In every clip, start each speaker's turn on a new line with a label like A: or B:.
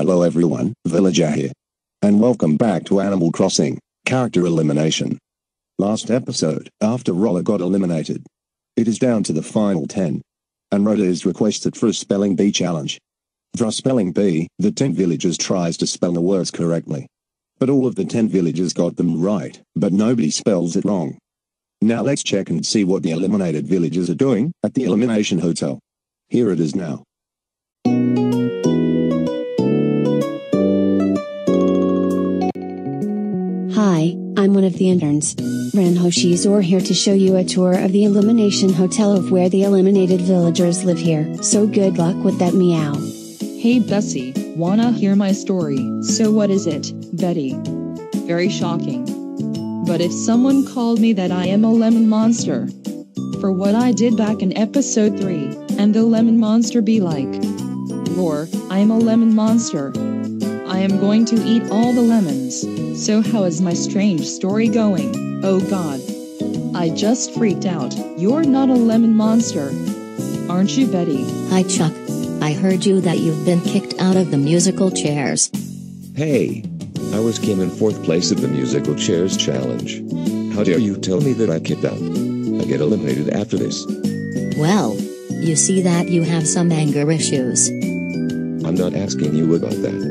A: Hello everyone, Villager here. And welcome back to Animal Crossing, Character Elimination. Last episode, after Rollo got eliminated. It is down to the final 10. And Rhoda is requested for a spelling bee challenge. For a spelling bee, the 10 villagers tries to spell the words correctly. But all of the 10 villagers got them right, but nobody spells it wrong. Now let's check and see what the eliminated villagers are doing at the Elimination Hotel. Here it is now.
B: Hi, I'm one of the interns. Renho Shizor here to show you a tour of the Elimination Hotel of where the eliminated villagers live here. So good luck with that meow.
C: Hey Bessie, wanna hear my story? So what is it, Betty? Very shocking. But if someone called me that I am a lemon monster. For what I did back in episode 3, and the lemon monster be like. Roar, I am a lemon monster. I am going to eat all the lemons. So how is my strange story going? Oh god. I just freaked out. You're not a lemon monster. Aren't you Betty?
D: Hi Chuck. I heard you that you've been kicked out of the musical chairs.
E: Hey. I was came in fourth place at the musical chairs challenge. How dare you tell me that I kicked out? I get eliminated after this.
D: Well, you see that you have some anger issues.
E: I'm not asking you about that.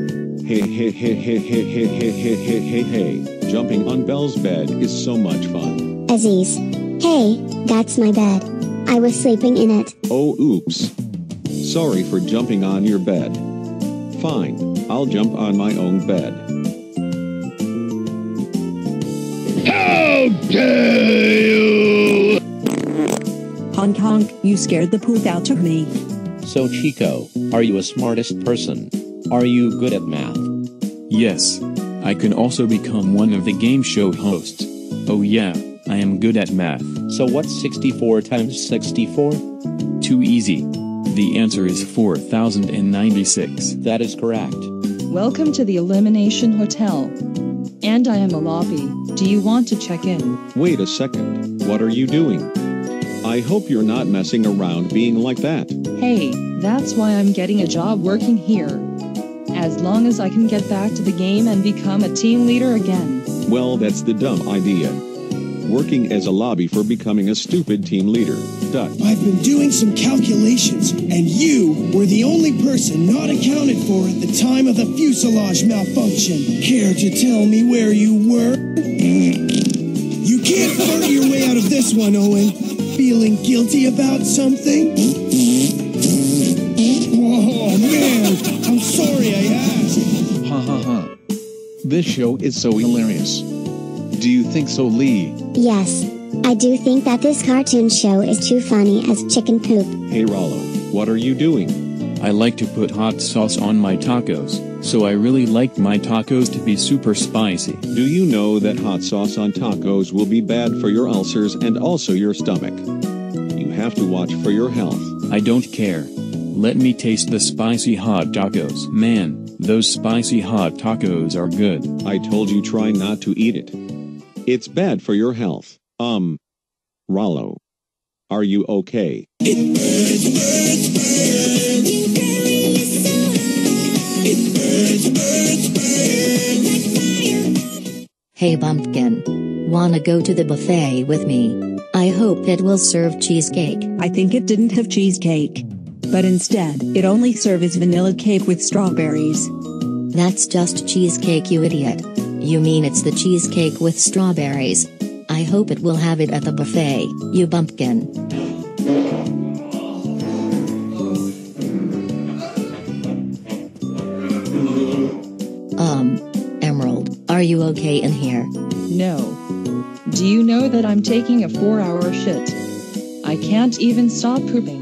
F: Hey hey hey hey hey hey hey hey hey hey hey. Jumping on Belle's bed is so much fun.
G: Aziz. Hey, that's my bed. I was sleeping in it.
F: Oh oops. Sorry for jumping on your bed. Fine, I'll jump on my own bed. How dare you!
H: Honk honk, you scared the poop out of me.
I: So Chico, are you a smartest person? Are you good at math?
J: Yes. I can also become one of the game show hosts. Oh yeah, I am good at math.
I: So what's 64 times 64?
J: Too easy. The answer is 4096.
I: That is correct.
C: Welcome to the Elimination Hotel. And I am a lobby. Do you want to check in?
F: Wait a second, what are you doing? I hope you're not messing around being like that.
C: Hey, that's why I'm getting a job working here. As long as I can get back to the game and become a team leader again.
F: Well, that's the dumb idea. Working as a lobby for becoming a stupid team leader. Duck.
K: I've been doing some calculations, and you were the only person not accounted for at the time of the fuselage malfunction. Care to tell me where you were? You can't fart your way out of this one, Owen. Feeling guilty about something? Oh man, I'm sorry I
L: This show is so hilarious. Do you think so, Leigh?
G: Yes. I do think that this cartoon show is too funny as chicken poop.
F: Hey Rollo, what are you doing?
J: I like to put hot sauce on my tacos, so I really like my tacos to be super spicy.
F: Do you know that hot sauce on tacos will be bad for your ulcers and also your stomach? You have to watch for your health.
J: I don't care. Let me taste the spicy hot tacos. Man, those spicy hot tacos are good.
F: I told you try not to eat it. It's bad for your health. Um. Rollo. Are you okay?
D: Hey Bumpkin. Wanna go to the buffet with me? I hope it will serve cheesecake.
H: I think it didn't have cheesecake. But instead, it only serves vanilla cake with strawberries.
D: That's just cheesecake, you idiot. You mean it's the cheesecake with strawberries? I hope it will have it at the buffet, you bumpkin. Um, Emerald, are you okay in here?
C: No. Do you know that I'm taking a four hour shit? I can't even stop pooping.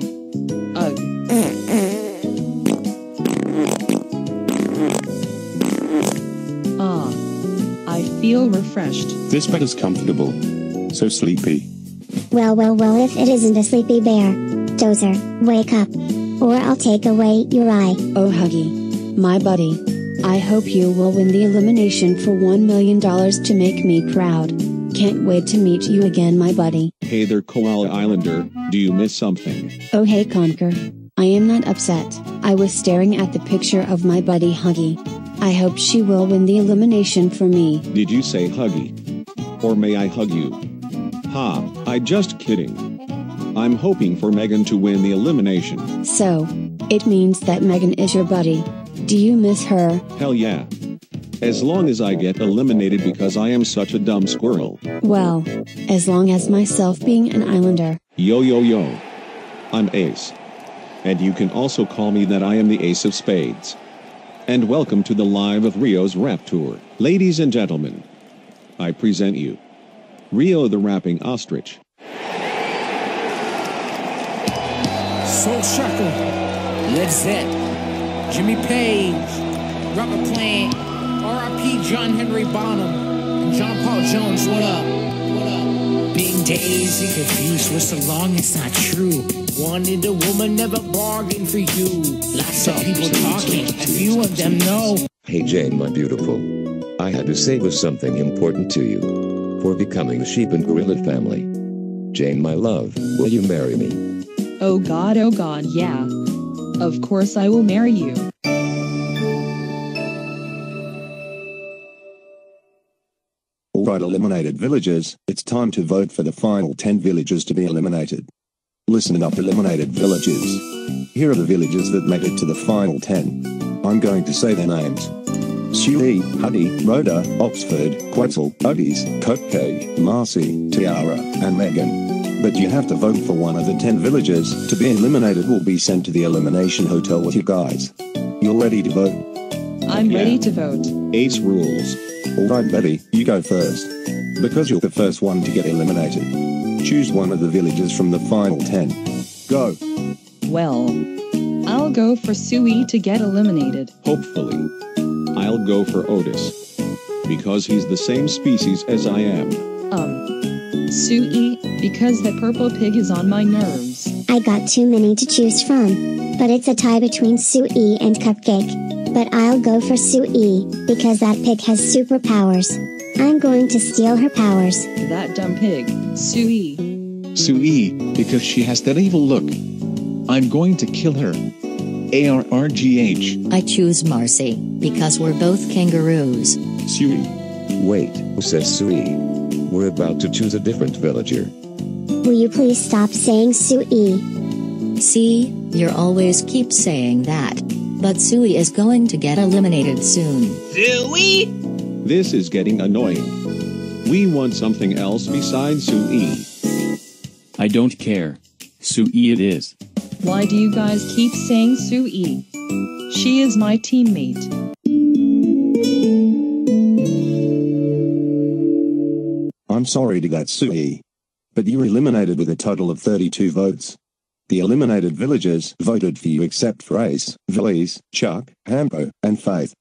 C: Feel refreshed.
M: This bed is comfortable. So sleepy.
G: Well, well, well, if it isn't a sleepy bear. Dozer, wake up. Or I'll take away your eye.
B: Oh, Huggy. My buddy. I hope you will win the elimination for $1 million to make me proud. Can't wait to meet you again, my buddy.
F: Hey there, Koala Islander. Do you miss something?
B: Oh, hey, Conker. I am not upset, I was staring at the picture of my buddy Huggy. I hope she will win the elimination for me.
F: Did you say huggy? Or may I hug you? Ha, I just kidding. I'm hoping for Megan to win the elimination.
B: So, it means that Megan is your buddy. Do you miss her?
F: Hell yeah. As long as I get eliminated because I am such a dumb squirrel.
B: Well, as long as myself being an islander.
F: Yo yo yo. I'm Ace. And you can also call me that I am the Ace of Spades. And welcome to the live of Rio's rap tour. Ladies and gentlemen, I present you Rio the rapping ostrich.
N: Soul Circle, Led Zepp, Jimmy Page, Robert Plant, R.I.P. John Henry Bonham, and John Paul Jones. What up? What? Being dazed and confused for so long, it's not true. Wanted a woman, never bargained for you. Lots of people talking, a few of them know.
E: Hey Jane, my beautiful. I had to say was something important to you. For becoming a sheep and gorilla family. Jane, my love, will you marry me?
C: Oh god, oh god, yeah. Of course I will marry you.
A: Alright eliminated villagers, it's time to vote for the final 10 villagers to be eliminated. Listen up eliminated villagers. Here are the villagers that made it to the final 10. I'm going to say their names. Sui, Huddy, Rhoda, Oxford, Quetzal, Otis, Cupcake, Marcy, Tiara, and Megan. But you have to vote for one of the 10 villagers to be eliminated will be sent to the elimination hotel with you guys. You're ready to vote?
C: I'm
F: Yeah.
C: ready to vote.
F: Ace rules.
A: Alright Betty, you go first. Because you're the first one to get eliminated. Choose one of the villagers from the final 10. Go.
C: Well, I'll go for Sui to get eliminated.
F: Hopefully. I'll go for Otis. Because he's the same species as I am.
C: Um, Sui, because that purple pig is on my nerves.
G: I got too many to choose from, but it's a tie between Sui and Cupcake. But I'll go for Sui, because that pig has superpowers. I'm going to steal her powers.
C: That dumb pig, Sui.
L: Sui, because she has that evil look. I'm going to kill her. A-R-R-G-H.
D: I choose Marcy, because we're both kangaroos.
E: Sui. Wait, who says Sui? We're about to choose a different villager.
G: Will you please stop saying Sui?
D: See, you're always keep saying that. But Sui is going to get eliminated soon.
N: Zooey!
F: This is getting annoying. We want something else besides Sui.
J: I don't care. Sui it is.
C: Why do you guys keep saying Sui? She is my teammate.
A: I'm sorry to that Sui. But you're eliminated with a total of 32 votes. The eliminated villagers voted for you except for Ace, Valise, Chuck, Hambo, and Faith.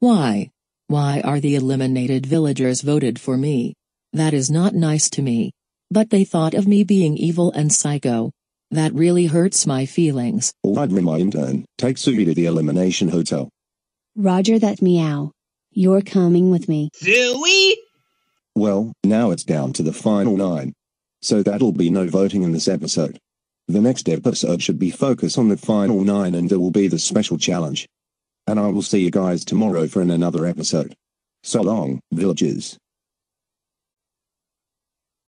D: Why? Why are the eliminated villagers voted for me? That is not nice to me. But they thought of me being evil and psycho. That really hurts my feelings.
A: Alright my intern, take Sui to the elimination hotel.
B: Roger that meow. You're coming with me.
N: Zooey!
A: Well, now it's down to the final nine. So that'll be no voting in this episode. The next episode should be focused on the final nine and there will be the special challenge. And I will see you guys tomorrow for an another episode. So long, villagers.